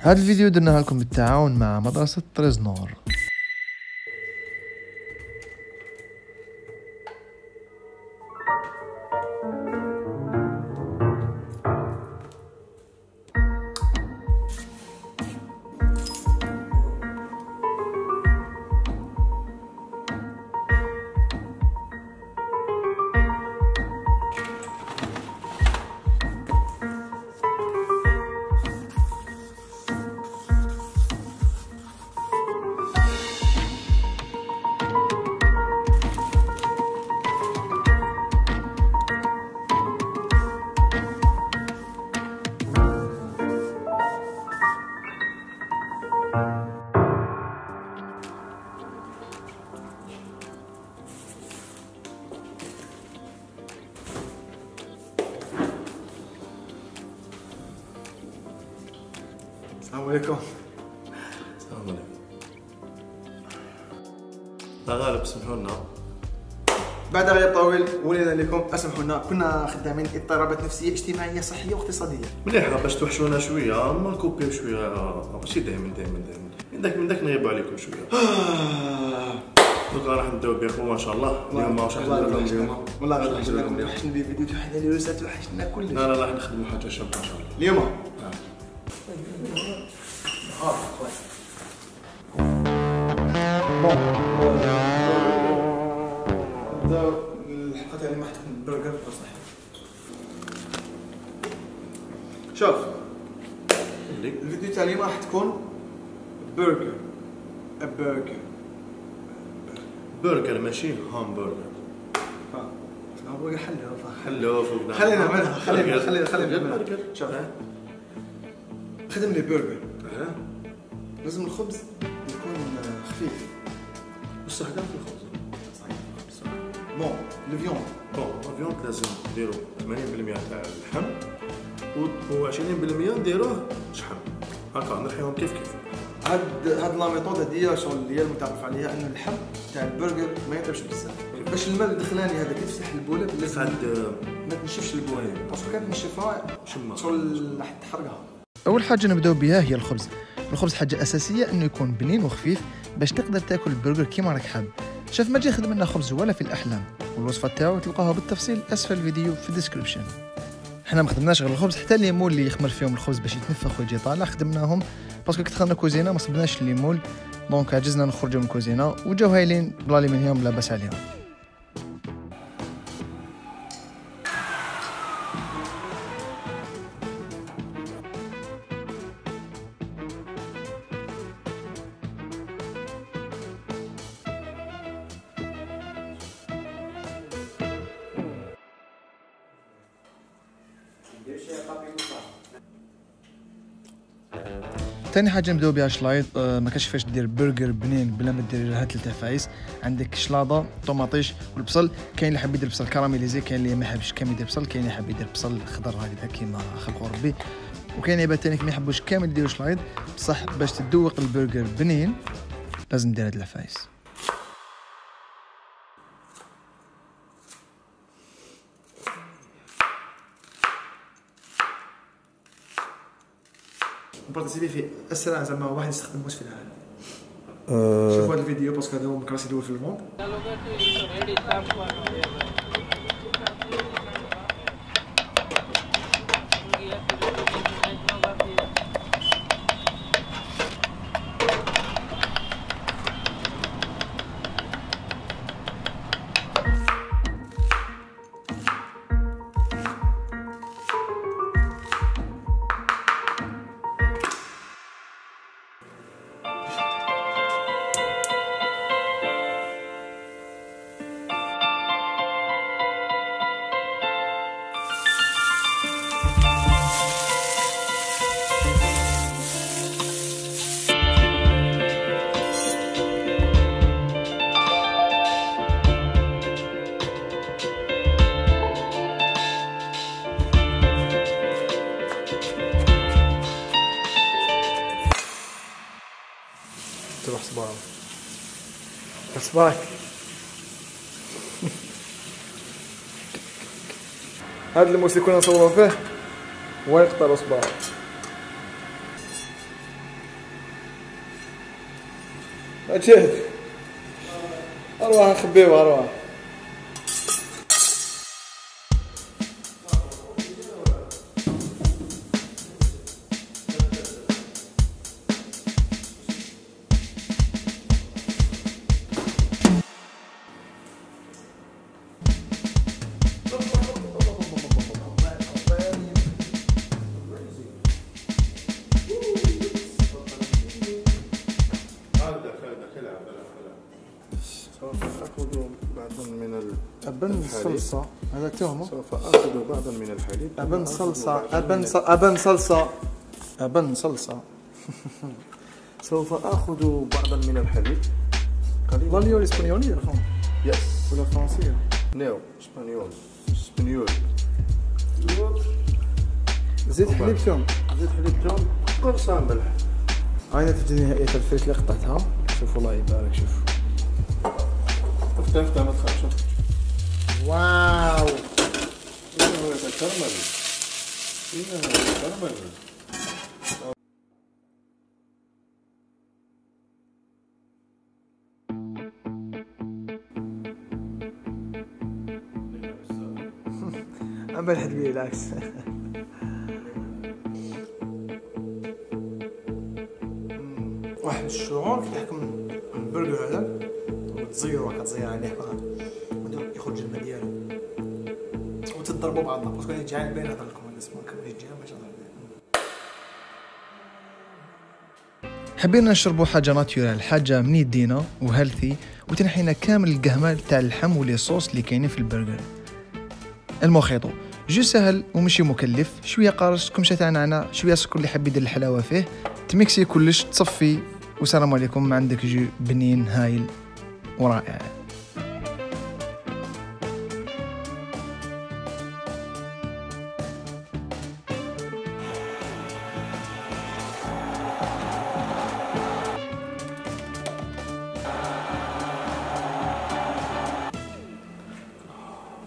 هذا الفيديو درناه لكم بالتعاون مع مدرسة تريزنور السلام عليكم. السلام عليكم. لا غالب سمحوا لنا بعد غياب طويل ولينا لكم اسمحوا لنا كنا خدامين اضطرابات نفسية اجتماعية صحية واقتصادية. مليح باش توحشونا شوية. ما نكوبيو شوية ماشي دائما دائما دائما من داك من داك نغيبوا عليكم شوية. دوكا راح نبداو بكم ما شاء الله. اليوم واش راح ندير لكم اليوم والله غير راح ندير لكم اليوم وحشنا لي فيديو توحشنا لي رسالة توحشنا كلش. لا لا لا راح نخدموا حاجة شابة إن شاء الله. اليوم الحلقة بصح شوف الفيديو تاع اليوم راح تكون برجر برجر برجر ماشي همبرجر برجر حلو حلوف وبناء خلينا نعملها خلينا. خلينا خلينا شوف؟ خدم لي برجر ها؟ لازم الخبز يكون خفيف. بصح كاع في الخبز bon la viande bon la viande لازم نديرو 80% تاع اللحم و 20% نديروه شحم هكا نرحيهم كيف كيف. هاد هاد la méthode هادي شغل اللي هي المتعارف عليها ان اللحم تاع البرجر ما يطيبش بزاف. باش الماء الدخلاني هذا كي تفتح ال boule لازم هاد ما تنشفش ال boule parce que كان تنشفها شما شغل راح تحرقها أول حاجة نبداو بها هي الخبز. الخبز حاجة أساسية إنه يكون بنين وخفيف باش تقدر تاكل البرجر كيما راك حاب. شوف ما تجي خدم لنا خبز ولا في الأحلام. والوصفة تاعو تلقاها بالتفصيل أسفل الفيديو في ال description حنا ما خدمناش غير الخبز حتى les moules اللي يخمر فيهم الخبز باش يتنفخ ويجي طالع خدمناهم parce que كي دخلنا كوزينه ما صبناش les moules donc عجزنا نخرجوا من الكوزينه وجاو هايلين بلا les moules لاباس عليهم تاني حاجة نبداو بها شلايط آه ما كاش فاش دير برجر بنين بلا ما دير لها ثلاث عفايس عندك شلاضة طوماطيش والبصل. كاين اللي حاب يدير بصل caramélisé كاين اللي ما حابش كامل يدير بصل. كاين اللي حاب يدير بصل خضر هكذا كيما خلقوا ربي وكاين عباد تاني ما يحبوش كامل يديروا شلايط. بصح باش تدوق البرجر بنين لازم دير هاد العفايس. نبارتيسيبي في اسرع زعما واحد يستخدم واش في العالم شوفوا هذا الفيديو باسكو هذا هو مكراسي الأول في الموند باي هذا الموس اللي كنا نصوروا فيه هو يقطع صباعه اجهد أروح اخبيه أروح. اخذ بعضا من الحليب. صلصة. هذا تهمه سوف أخذ بعضا من الحليب. أبن ثم آخذ صلصة. بعضاً أبن من- ص- أبن صلصة. أبن صلصة. سوف أخذ بعضا من الحليب. قليلا. لاليو الاسبانيوليه الخون يس ولا فرنسية. نيو. إسبانيول. إسبانيول. زيت حليب فيهم زيت حليب جون قرصان ملح هاي نتيجة نهائية الفريك اللي قطعتها؟ شوفوا الله يبارك شوف افتح ما تخافش واو انه يتكرمل انه يتكرمل عم بلحد بيه بالعكس واحد الشعور كي تحكم البرجر هذا وتزيرو كتزير عليه. يخرج الماء ديالو. وتضربوا بعضة. parce que أنا جعان بين هذا لكم الناس ما كنبغيش جعان باش نهضر حبينا نشربوا حاجة naturel حاجة من يدينا و healthy وتنحينا كامل القهمة تاع اللحم و les sauces اللي كاينين في البرجر. ال mojito jus سهل ومشي مكلف. شوية قارص كمشه تاع نعناع شوية سكر اللي حب يدير الحلاوة فيه. تميكسي كلش تصفي. والسلام عليكم. عندك jus بنين هايل. ورائع.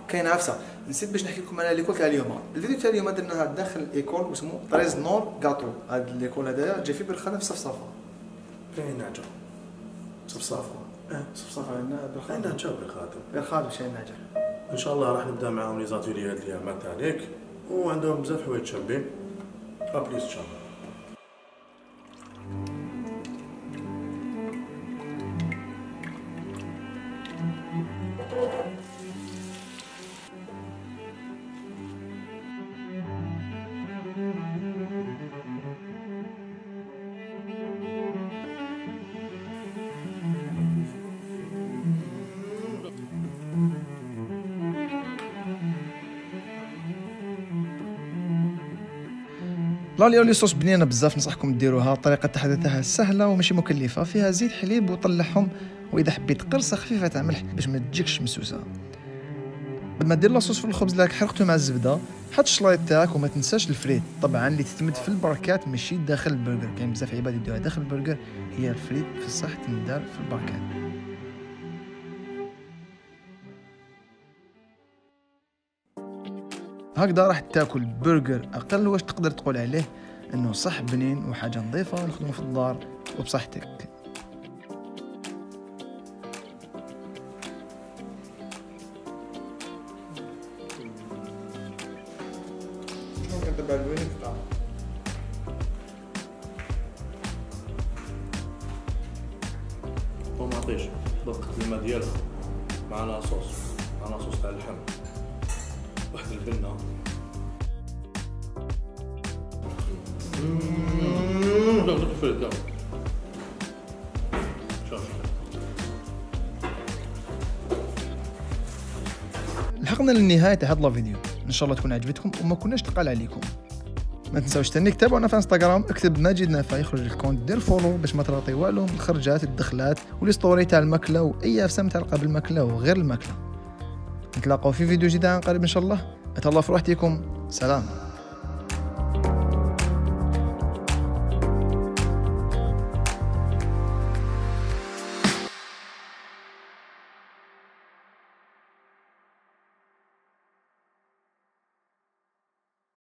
كاين عفسة. نسيت باش نحكي لكم على l'école تاع اليوم. الفيديو تاع اليوم درناها داخل école واسمه Trésor Gâteau هاد l'école هذايا جا فيه بالخانة في صفصافه كاين نعجة آه صفصافه عندنا كاين بالخانه نعجة بالخاتم بالخانه شي ناجح. إن شاء الله راح نبدأ معاهم لي زاتوليات اليوم تاعك وعندهم بزاف حوايج شابين أبليس ان شاء الله l'aïoli sauce بنينة بزاف نصحكم ديروها. طريقة تحضيرها سهلة وماشي مكلفة. فيها زيت حليب وطلعهم. وإذا حبيت قرصة خفيفة تاع ملح باش ما تجيكش مسوسة. بعد ما دير la sauce في الخبز اللي حرقته مع الزبدة. حط الشلايط تاعك وما تنساش الفريت. طبعا اللي تتمد في ال barquette ماشي داخل البرجر. كاين بزاف عباد يديروها داخل البرجر. هي الفريت في الصح تندار في ال barquette. هكذا راح تاكل برجر أقل واش تقدر تقول عليه إنه صح بنين وحاجة نظيفة ونخدمه في الدار وبصحتك. طوماطيش الماء ديالها معنا صوص معنا صوص تاع اللحم لحقنا للنهاية تاع هذا الفيديو إن شاء الله تكون عجبتكم وما كناش تقال عليكم. ما تنساوش تاني تابعونا في إنستغرام اكتب ماجد نافع يخرج ال compte دير follow باش ما تراطي والو. الخرجات الدخلات و les story تاع الماكلة وأي عفسة متعلقه بالماكلة وغير الماكلة. نتلاقاو في فيديو جديد عن قريب إن شاء الله. اتهلا في روحتكم سلام.